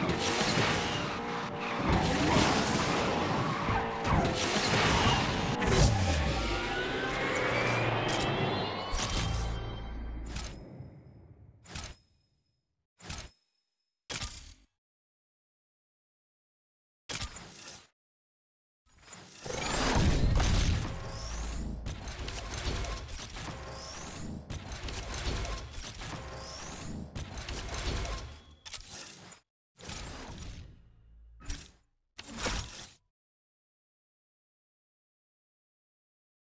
Wow.